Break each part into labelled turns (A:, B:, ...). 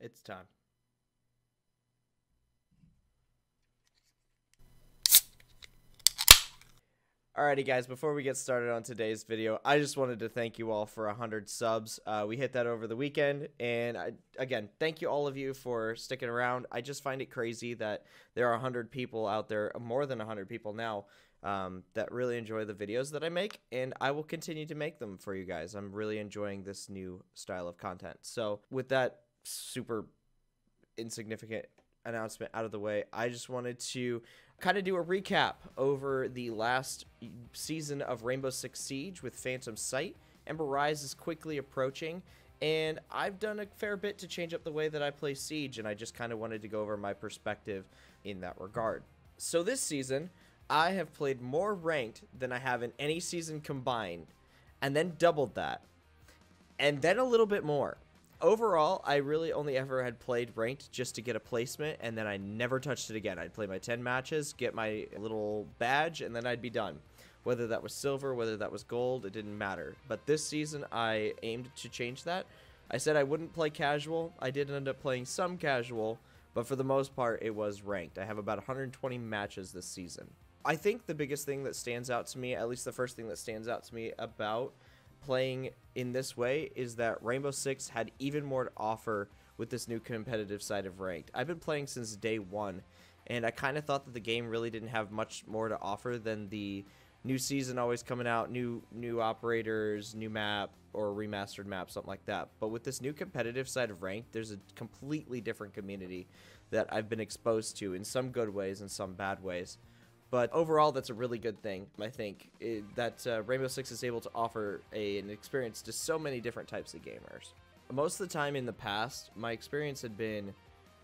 A: It's time. Alrighty, guys, before we get started on today's video, I just wanted to thank you all for 100 subs. Uh, we hit that over the weekend, and I, again, thank you all of you for sticking around. I just find it crazy that there are 100 people out there, more than 100 people now, um, that really enjoy the videos that I make, and I will continue to make them for you guys. I'm really enjoying this new style of content. So, with that super insignificant announcement out of the way, I just wanted to kind of do a recap over the last season of Rainbow Six Siege with Phantom Sight. Ember Rise is quickly approaching, and I've done a fair bit to change up the way that I play Siege, and I just kind of wanted to go over my perspective in that regard. So this season, I have played more ranked than I have in any season combined, and then doubled that, and then a little bit more overall, I really only ever had played ranked just to get a placement, and then I never touched it again. I'd play my 10 matches, get my little badge, and then I'd be done. Whether that was silver, whether that was gold, it didn't matter. But this season, I aimed to change that. I said I wouldn't play casual. I did end up playing some casual, but for the most part, it was ranked. I have about 120 matches this season. I think the biggest thing that stands out to me, at least the first thing that stands out to me about playing in this way is that Rainbow Six had even more to offer with this new competitive side of ranked. I've been playing since day one, and I kind of thought that the game really didn't have much more to offer than the new season always coming out, new new operators, new map or remastered map, something like that. But with this new competitive side of ranked, there's a completely different community that I've been exposed to in some good ways and some bad ways. But overall, that's a really good thing, I think, it, that uh, Rainbow Six is able to offer a, an experience to so many different types of gamers. Most of the time in the past, my experience had been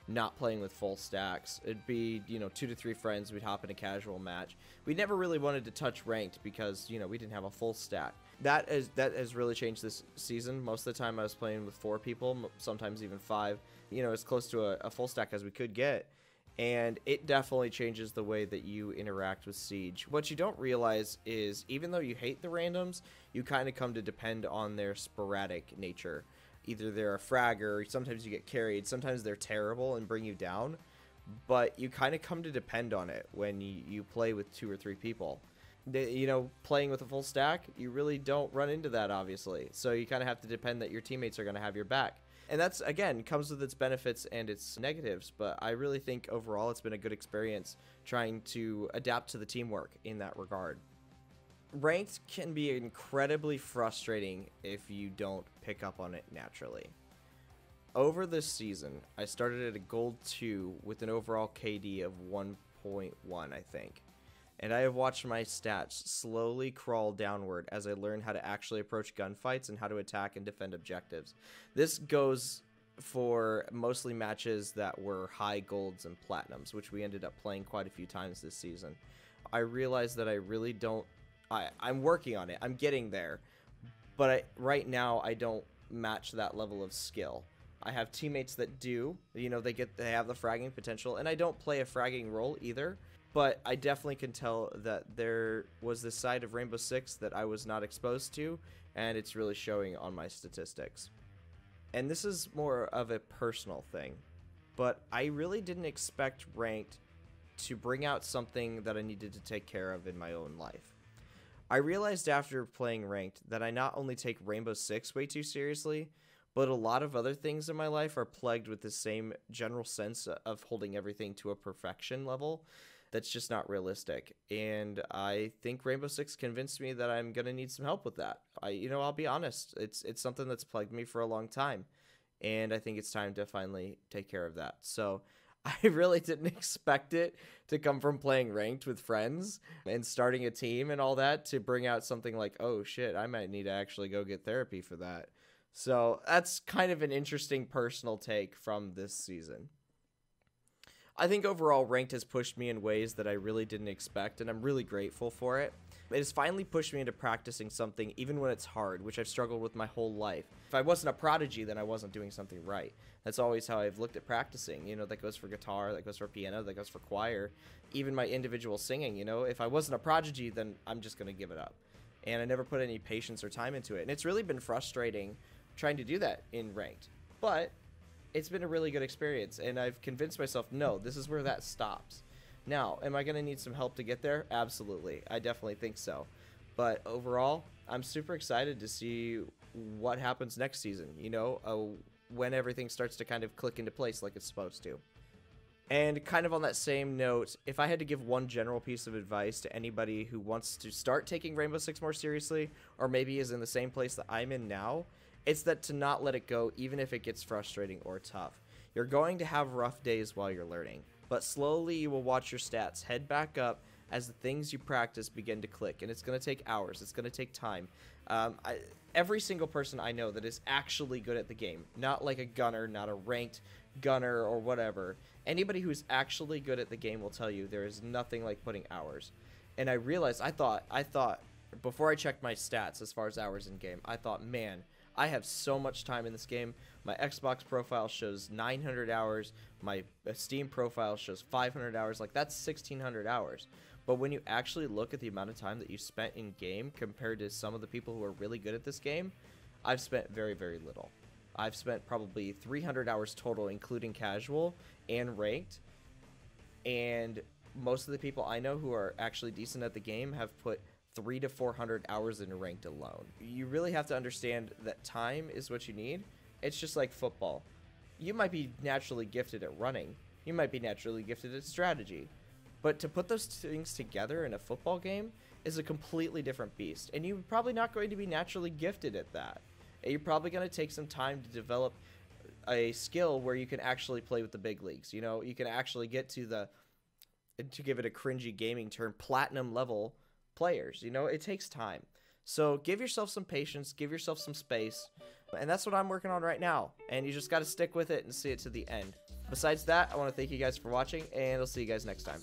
A: not playing with full stacks. It'd be, you know, two to three friends, we'd hop in a casual match. We never really wanted to touch ranked because, you know, we didn't have a full stack. That is that has really changed this season. Most of the time I was playing with four people, sometimes even five. You know, as close to a, a full stack as we could get and it definitely changes the way that you interact with Siege. What you don't realize is even though you hate the randoms, you kind of come to depend on their sporadic nature. Either they're a fragger, sometimes you get carried, sometimes they're terrible and bring you down, but you kind of come to depend on it when you, play with two or three people. You know, playing with a full stack, you really don't run into that, obviously. So you kind of have to depend that your teammates are going to have your back and that's again comes with its benefits and its negatives but i really think overall it's been a good experience trying to adapt to the teamwork in that regard. Ranked can be incredibly frustrating if you don't pick up on it naturally. Over this season i started at a gold 2 with an overall kd of 1.1 i think and I have watched my stats slowly crawl downward as I learn how to actually approach gunfights and how to attack and defend objectives. This goes for mostly matches that were high golds and platinums, which we ended up playing quite a few times this season. I realized that I really don't. I, I'm working on it. I'm getting there, but I, right now I don't match that level of skill. I have teammates that do. You know, they get they have the fragging potential, and I don't play a fragging role either but I definitely can tell that there was this side of Rainbow Six that I was not exposed to, and it's really showing on my statistics. And this is more of a personal thing, but I really didn't expect ranked to bring out something that I needed to take care of in my own life. I realized after playing ranked that I not only take Rainbow Six way too seriously, but a lot of other things in my life are plagued with the same general sense of holding everything to a perfection level that's just not realistic. And I think Rainbow Six convinced me that I'm gonna need some help with that. I, you know, I'll be honest, it's it's something that's plagued me for a long time, and I think it's time to finally take care of that. So. I really didn't expect it to come from playing ranked with friends and starting a team and all that to bring out something like, oh shit, I might need to actually go get therapy for that. So that's kind of an interesting personal take from this season. I think overall, ranked has pushed me in ways that I really didn't expect, and I'm really grateful for it. It has finally pushed me into practicing something even when it's hard, which I've struggled with my whole life. If I wasn't a prodigy, then I wasn't doing something right. That's always how I've looked at practicing. You know, that goes for guitar, that goes for piano, that goes for choir, even my individual singing. You know, if I wasn't a prodigy, then I'm just going to give it up. And I never put any patience or time into it. And it's really been frustrating trying to do that in ranked. But it's been a really good experience, and I've convinced myself, no, this is where that stops. Now, am I going to need some help to get there? Absolutely. I definitely think so. But overall, I'm super excited to see what happens next season, you know, uh, when everything starts to kind of click into place like it's supposed to. And kind of on that same note, if I had to give one general piece of advice to anybody who wants to start taking Rainbow Six more seriously, or maybe is in the same place that I'm in now, it's that to not let it go even if it gets frustrating or tough. You're going to have rough days while you're learning, but slowly you will watch your stats head back up as the things you practice begin to click, and it's going to take hours. It's going to take time. Um, I, every single person I know that is actually good at the game, not like a gunner, not a ranked gunner or whatever, anybody who's actually good at the game will tell you there is nothing like putting hours. And I realized I thought I thought before I checked my stats as far as hours in game, I thought, man, I have so much time in this game. My Xbox profile shows 900 hours. My Steam profile shows 500 hours. Like that's 1600 hours. But when you actually look at the amount of time that you spent in game compared to some of the people who are really good at this game, I've spent very very little. I've spent probably 300 hours total, including casual and ranked. And most of the people I know who are actually decent at the game have put three to 400 hours in ranked alone. You really have to understand that time is what you need. It's just like football. You might be naturally gifted at running. You might be naturally gifted at strategy. But to put those things together in a football game is a completely different beast. And you're probably not going to be naturally gifted at that you're probably going to take some time to develop a skill where you can actually play with the big leagues. You know, you can actually get to the to give it a cringy gaming term, platinum level players. You know, it takes time. So give yourself some patience, give yourself some space. And that's what I'm working on right now. And you just got to stick with it and see it to the end. Besides that, I want to thank you guys for watching, and I'll see you guys next time.